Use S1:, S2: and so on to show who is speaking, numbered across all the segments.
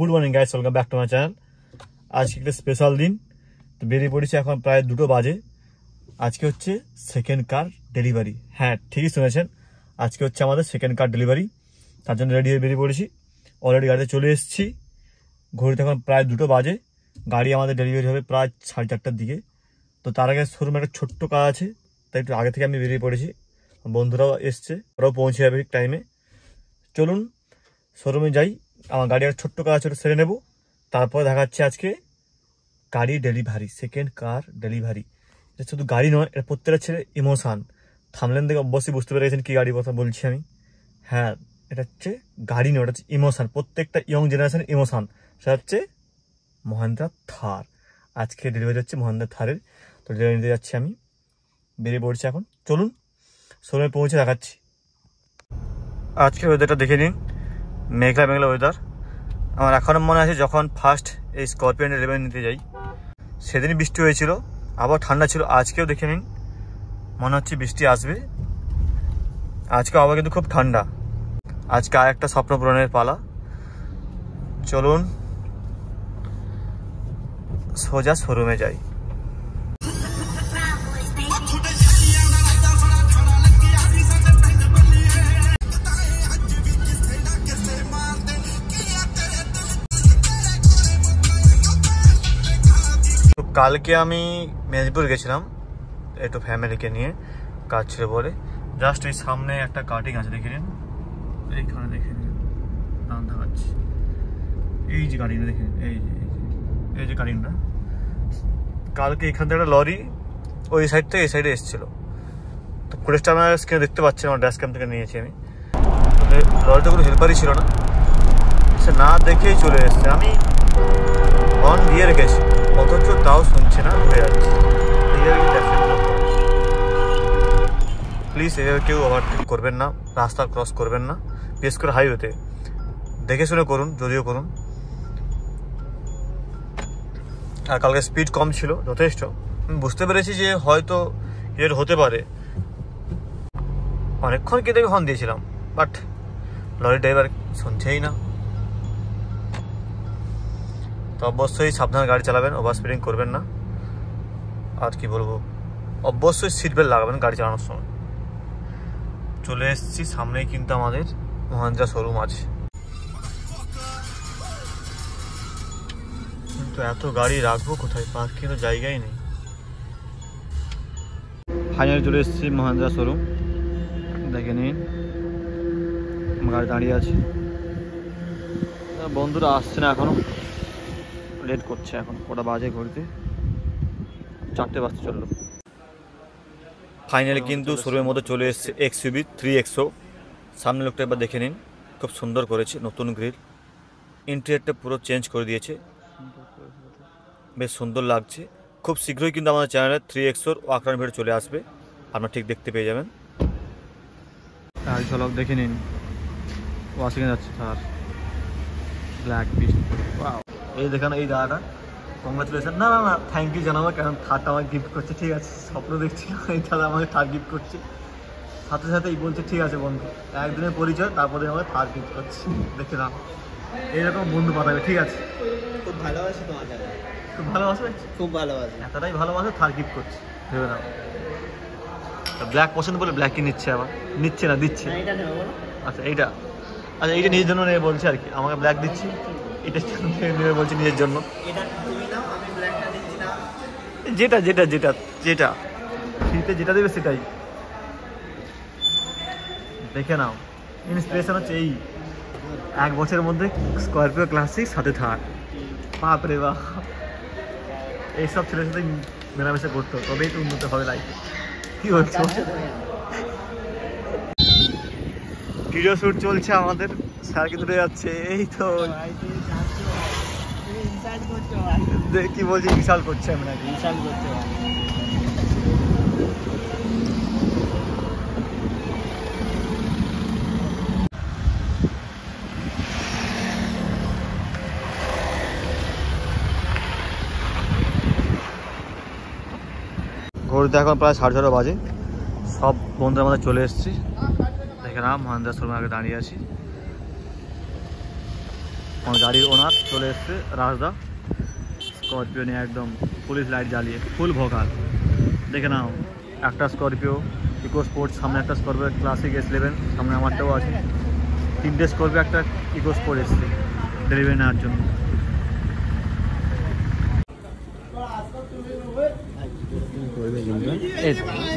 S1: Good morning guys, welcome back to my channel. আজকে একটা special দিন। তো বেরিয়ে পড়েছি এখন প্রায় দুটো বাজে। আজকে হচ্ছে সেকেন্ড কার ডেলিভারি হ্যাঁ ঠিকই শুনেছেন। আজকে হচ্ছে আমাদের সেকেন্ড কার ডেলিভারি তার জন্য রেডি হয়ে বেরিয়ে পড়েছি। অলরেডি গাড়িতে চলে এসেছি। ঘড়িতে এখন প্রায় দুটো বাজে। গাড়ি আমাদের ডেলিভারি হবে প্রায় সাড়ে চারটার দিকে। তো তার আগে শোরুমে একটা ছোট্ট কাজ আছে। তাই একটু আগে থেকে আমি বেরিয়ে পড়েছি। বন্ধুরাও এসছে। ওরাও পৌঁছে যাবে ঠিক টাইমে চলুন শোরুমে যাই। আমার গাড়ি আর ছোট্ট কাজ ছোটো সেরে নেব। তারপর দেখাচ্ছে আজকে গাড়ি ডেলিভারি সেকেন্ড কার ডেলিভারি এটা শুধু গাড়ি নয়, এটা প্রত্যেকটা ছেলে ইমোশান থামলেন দেখে অবশ্যই বুঝতে পেরে গেছেন কী গাড়ির কথা বলছি আমি। হ্যাঁ এটা হচ্ছে গাড়ি নয়, এটা হচ্ছে ইমোশান প্রত্যেকটা ইয়ং জেনারেশন ইমোশান সেটা হচ্ছে মহেন্দ্রা থার। আজকে ডেলিভারি হচ্ছে মহেন্দ্রা থারের। তো ডেলিভারি নিতে যাচ্ছি আমি। বেরিয়ে পড়ছি এখন। চলুন, শোরুমে পৌঁছে দেখাচ্ছি। আজকে ওয়েদারটা দেখে নিন। মেঘলা মেঘলা ওয়েদার আমার এখনও মনে আছে যখন ফার্স্ট এই স্করপিয়ান ডেলিভারি নিতে যাই। সেদিনই বৃষ্টি হয়েছিল, আবার ঠান্ডা ছিল, আজকেও দেখে নিন, মনে হচ্ছে বৃষ্টি আসবে। আজকে আবার কিন্তু খুব ঠান্ডা। আজকে আর একটা স্বপ্ন পূরণের পালা। চলুন, সোজা শোরুমে যাই। কালকে আমি মেজপুর গেছিলাম, একটু ফ্যামিলিকে নিয়ে, কাজ ছিল বলে। জাস্ট ওই সামনে একটা কাটিং আছে, দেখে নিন। এইখানে দেখে নিন দাম এই যে কাটিংটা দেখে নিন, এই যে, এই যে- কাটিংটা কালকে এখান থেকে একটা লরি ওই সাইড থেকে এই সাইডে এসেছিল। তো ফুটেজটা আমার স্ক্রিনে দেখতে পাচ্ছি, আমার ড্যাশ ক্যাম থেকে নিয়েছি আমি। লরিটা কোনো হেল্পারই ছিল না। সে না দেখেই চলে এসছে। আমি হর্ন দিয়ে রেখেছি অথচ তাও শুনছে না হয়ে যাচ্ছে প্লিজ এভাবে কেউ ওভারটেক করবেন না, রাস্তা ক্রস করবেন না, বিশেষ করে হাইওয়েতে দেখে শুনে করুন, যদিও করুন। আর কালকে স্পিড কম ছিল, যথেষ্ট। আমি বুঝতে পেরেছি যে হয়তো এর হতে পারে। অনেকক্ষণ কেটে হর্ন দিয়েছিলাম বাট লরি ড্রাইভার শুনছেই না। তো অবশ্যই সাবধানে গাড়ি চালাবেন ওভার স্পিডিং করবেন না। আর কি বলব? অবশ্যই সিট বেল্ট লাগাবেন গাড়ি চালানোর সময়। চলে এসেছি, সামনেই কিন্তু আমাদের মহেন্দ্রা শোরুম আছে। কিন্তু এত গাড়ি রাখব কোথায়? পার্কিংয়ের জায়গাই নেই। ফাইনালি চলে এসেছি মহেন্দ্রা শোরুম দেখে নিন গাড়ি দাঁড়িয়ে আছে। বন্ধুরা আসছে না এখনও। লেট করছে এখন ওটা বাজে ঘড়িতে? চারটে বাজতে চলল। ফাইনালি কিন্তু শোরুমের মধ্যে চলে এসছে এক্স ইউবি থ্রি এক্সো সামনে লোকটা একবার দেখে নিন খুব সুন্দর করেছে নতুন গ্রিল। ইন্টেরিয়ারটা পুরো চেঞ্জ করে দিয়েছে। বেশ সুন্দর লাগছে। খুব শীঘ্রই কিন্তু আমাদের চ্যানেলে থ্রি এক্সোর ওয়াকরান ভিডিও চলে আসবে। আপনারা ঠিক দেখতে পেয়ে যাবেন। গাড়ি ঝলক দেখে নিন। ওয়াশিংয়ে যাচ্ছে স্যার ব্ল্যাক বিস্ট এই দেখেন এই দাদাটা। কংগ্রাচুলেশন না না না থ্যাংক ইউ জানাব কারণ থার্ডটা আমাকে গিফট করছে ঠিক আছে স্বপ্ন দেখছিলাম এই দাদা আমাকে থার্ড গিফট করছে। সাথে সাথে এই বলছে ঠিক আছে বন্ধু একদিনের পরিচয় তারপরে আমাকে থার্ড গিফট করছে। দেখে নাও এইরকম বন্ধু পাঠাবে ঠিক আছে?
S2: খুব ভালোবাসি তোমাকে
S1: খুব ভালোবাসবে
S2: খুব ভালোবাসি।
S1: এতটাই ভালোবাসে থার্ড গিফট করছে। ভেবে নাও। ব্ল্যাক পছন্দ বলে ব্ল্যাকই নিচ্ছে আবার। নিচ্ছে না দিচ্ছে। আচ্ছা এইটা। আচ্ছা এইটা নিজের জন্য নেবে বলছে আর কি। আমাকে ব্ল্যাক দিচ্ছি। এটা নেবে বলছে নিজের জন্য? যেটা যেটা যেটা যেটা। ফ্রিতে যেটা দেবে সেটাই। দেখে নাও। ইন্সপিরেশন হচ্ছে এই। এক বছরের মধ্যে স্করপিও ক্লাসিক সাথে থাক। বাপ রে বাপ। এইসব ছেলের সাথে মেলামেশা করতে হবে তবেই তো উন্নত হবে লাইফে কি বলছো? ভিডিও শ্যুট চলছে আমাদের। স্যার কিন্তু যাচ্ছে। এই তো
S2: ভাই, তুমি যাচ্ছো। তুমি insult করছ ভাই।
S1: দে- কি বলছি বিশাল করছে আমি নাকি?
S2: insult করছ।
S1: ঘড়িতে এখন প্রায় সাড়ে ছটা বাজে। সব বন্ধুরা আমাদের চলে এসেছি। দেখে না মহেন্দ্রা শর্মা আগে দাঁড়িয়ে আছি। আমার গাড়ির ওনার চলে এসছে রাজদা। স্করপিও নিয়ে একদম পুলিশ লাইট জ্বালিয়ে ফুল ভোকাল দেখে নাও, একটা স্করপিও ইকো স্পোর্টস সামনে একটা স্করপিও ক্লাসিক এস ইলেভেন সামনে আমারটাও আছে। তিনটে স্করপিও, একটা ইকো স্পোর্ট এসছে ডেলিভারি নেওয়ার জন্য।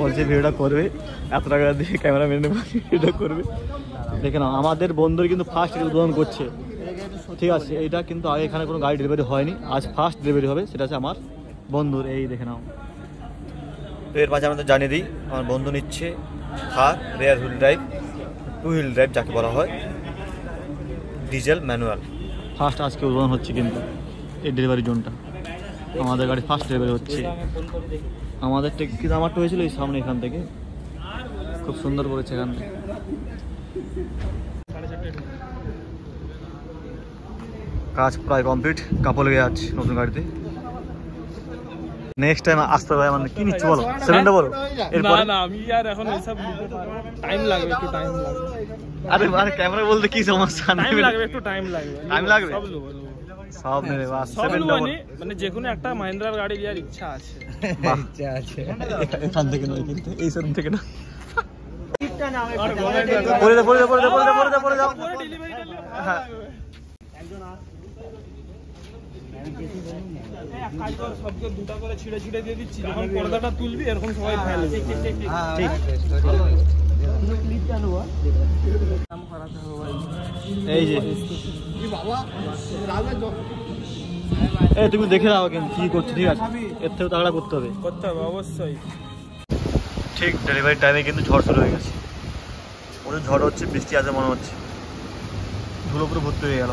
S1: বলছে ভিডিওটা করবে, এত টাকা দিয়ে ক্যামেরা মেনে ভিডিও করবে। দেখে নাও, আমাদের বন্ধুর কিন্তু ফার্স্ট উদ্বোধন করছে। ঠিক আছে এইটা কিন্তু আগে এখানে কোনো গাড়ি ডেলিভারি হয়নি। আজ ফার্স্ট ডেলিভারি হবে সেটা হচ্ছে আমার বন্ধুর এই দেখে নাও। তো এর মাঝে আমাদের জানিয়ে দিই আমার বন্ধু নিচ্ছে Thar rear wheel drive two wheel drive যাকে বলা হয় ডিজেল ম্যানুয়াল ফার্স্ট আজকে উদ্বোধন হচ্ছে কিন্তু এই ডেলিভারি জোনটা আমাদের গাড়ি ফার্স্ট ডেলিভারি হচ্ছে। আমাদের কিন্তু আমারটা হয়েছিল এই সামনে এখান থেকে। খুব সুন্দর করেছে এখান থেকে কাজ প্রায় কমপ্লিট। কাপড় লেগে যাচ্ছে নতুন গাড়িতে। নেক্সট টাইম আসতে হবে মানে কি নিচ্ছ বলো? সেভেনটা বলো এরপর
S2: না না আমি আর এখন এইসব টাইম লাগবে একটু টাইম লাগবে।
S1: আরে আরে ক্যামেরা বলতে কি সমস্যা?
S2: টাইম লাগবে একটু টাইম লাগবে।
S1: Time লাগবে?
S2: সব নেব, নেব।
S1: সব নেবে বাস সেভেন ডাবল
S2: নি, মানে যে কোনো একটা মাহিন্দ্রার গাড়ি নেওয়ার ইচ্ছা আছে।
S1: এখান থেকে নয় কিন্তু এই শোরুম থেকে না পরে পরে পরে পরে পরে পরে
S2: পরে
S1: হ্যাঁ।
S2: সবকে
S1: তুমি দেখে দাও কিন্তু কি করছ ঠিক আছে এর থেকে তাগড়া করতে হবে
S2: করতে হবে অবশ্যই
S1: ঠিক ডেলিভারি টাইমে কিন্তু ঝড় শুরু হয়ে গেছে ওদের ঝড় হচ্ছে বৃষ্টি আছে মনে হচ্ছে ধুলো পুরো ভর্তি হয়ে গেল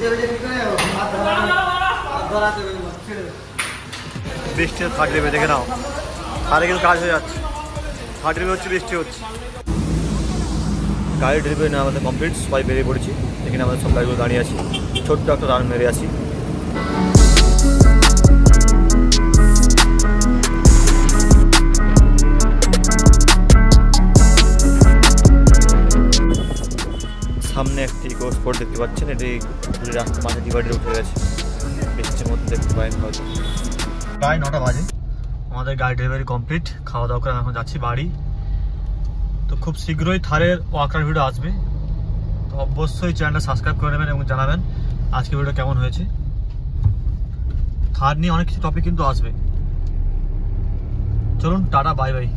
S1: বেঁধে থার্ড রেবে দেখে নাও। আরে কিন্তু কাজ হয়ে যাচ্ছে। থার্ড হচ্ছে, বৃষ্টি হচ্ছে। গাড়ি ড্রিপে না আমাদের কমপ্লিট সবাই বেরিয়ে পড়েছি। এখানে আমাদের সব গাড়িগুলো দাঁড়িয়ে আছি। ছোট্ট একটা রান মেরে আছি। স্পোর্ট দেখতে পাচ্ছেন, এটি রাস্তা মাঝে ডিভাইডারে উঠে গেছে। বৃষ্টির মধ্যে দেখতে পারেন হয়তো। প্রায় নটা বাজে। আমাদের গাড়ি ডেলিভারি কমপ্লিট খাওয়া দাওয়া করে এখন যাচ্ছি বাড়ি। তো খুব শীঘ্রই থারের ওয়াকার ভিডিও আসবে। তো অবশ্যই চ্যানেলটা সাবস্ক্রাইব করে নেবেন এবং জানাবেন আজকে ভিডিও কেমন হয়েছে। থার নিয়ে অনেক কিছু টপিক কিন্তু আসবে। চলুন, টাটা বাই বাই